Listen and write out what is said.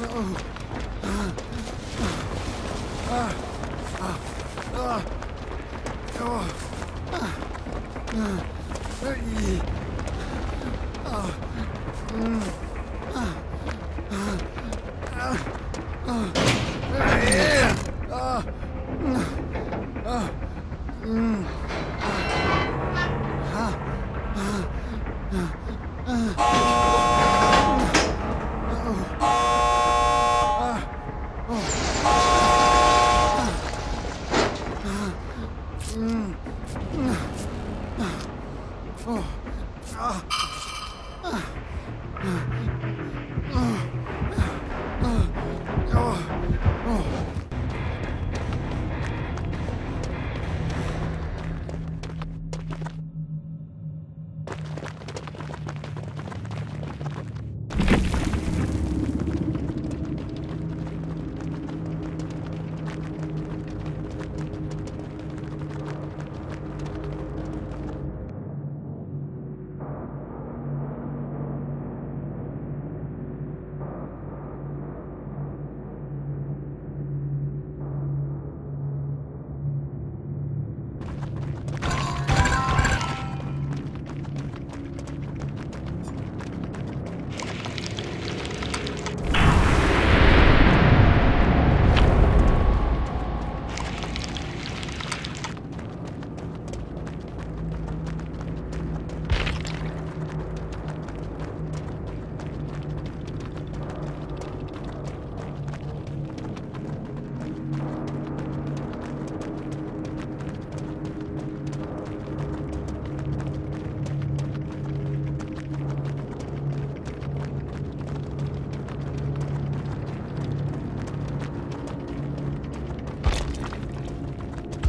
Oh. Oh.